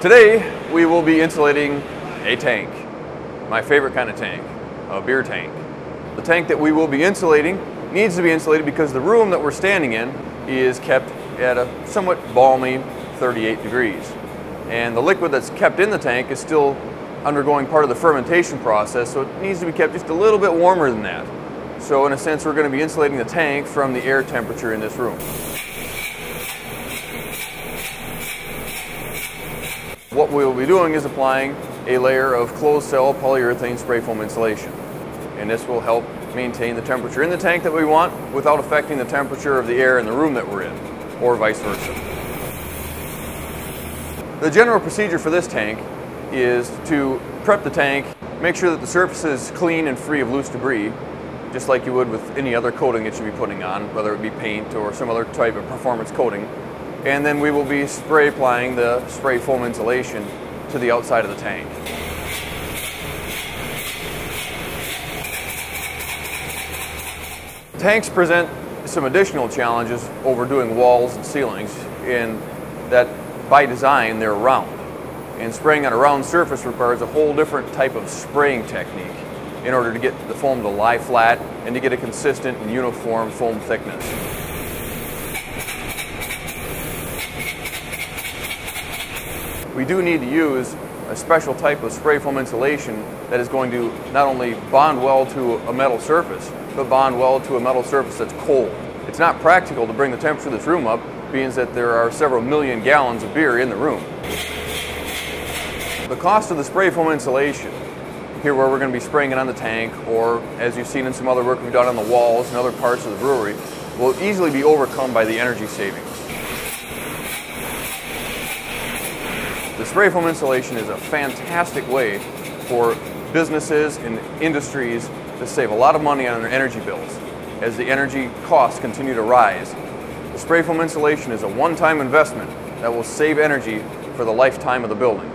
Today we will be insulating a tank, my favorite kind of tank, a beer tank. The tank that we will be insulating needs to be insulated because the room that we're standing in is kept at a somewhat balmy 38 degrees. And the liquid that's kept in the tank is still undergoing part of the fermentation process, so it needs to be kept just a little bit warmer than that. So in a sense, we're going to be insulating the tank from the air temperature in this room. What we will be doing is applying a layer of closed cell polyurethane spray foam insulation. And this will help maintain the temperature in the tank that we want without affecting the temperature of the air in the room that we're in, or vice versa. The general procedure for this tank is to prep the tank, make sure that the surface is clean and free of loose debris, just like you would with any other coating that you'd be putting on, whether it be paint or some other type of performance coating and then we will be spray applying the spray foam insulation to the outside of the tank. Tanks present some additional challenges over doing walls and ceilings in that by design they're round. And spraying on a round surface requires a whole different type of spraying technique in order to get the foam to lie flat and to get a consistent and uniform foam thickness. We do need to use a special type of spray foam insulation that is going to not only bond well to a metal surface, but bond well to a metal surface that's cold. It's not practical to bring the temperature of this room up, being that there are several million gallons of beer in the room. The cost of the spray foam insulation, here where we're going to be spraying it on the tank, or as you've seen in some other work we've done on the walls and other parts of the brewery, will easily be overcome by the energy savings. The spray foam insulation is a fantastic way for businesses and industries to save a lot of money on their energy bills as the energy costs continue to rise. The spray foam insulation is a one-time investment that will save energy for the lifetime of the building.